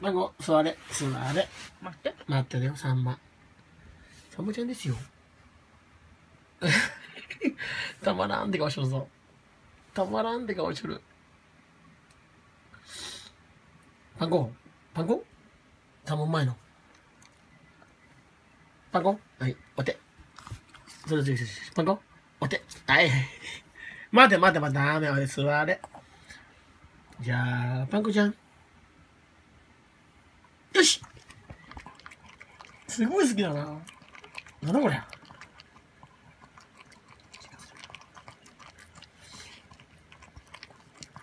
孫、座れ、座れ。待って。待ってるよ、さんま。さんまちゃんですよ。たまらんって顔しとるぞ。たまらんって顔しとる。パンコパンコたぶん前の。パンコはい、お手。それそれそれパンコお手。はい。待て待て待て、ダメ座れ。じゃあ、パンコちゃん。よしすごい好きだな。なんだこれ。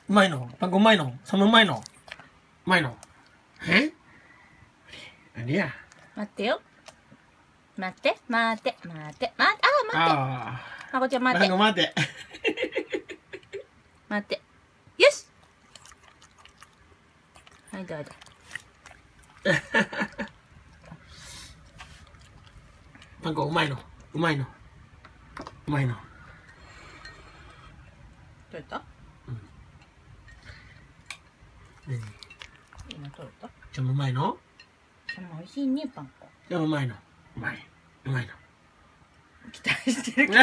うまいのパンコうまいのサムうまいのうまいのえ？あれや？待ってよ。待って、待って、待って、待って、あ、待って。あまこちゃんあ。待って待て。待って。よしはい、どうぞ。パンコうまいの？うまいの？うまいの？取れた？ね今取れた？ちょうまいの？でも美味しいね、パン粉。ちょうまいの。うまい。うまい期待してるけど。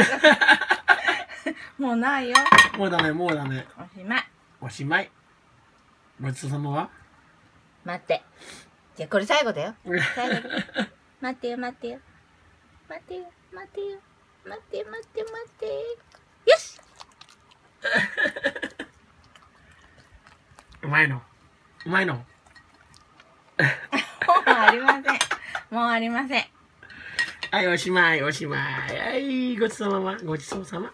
もうないよ。のもうダメもうダメ。おしまい。おしまい。ごちそうさまは？待って。じゃあこれ最後だよ。待ってよ、待ってよ。待ってよ、待ってよ。待って、待って、待って。よしうまいのうまいのもうありません。もうありません。はい、おしまい、おしまい。はい、ごちそうさま、ごちそうさま。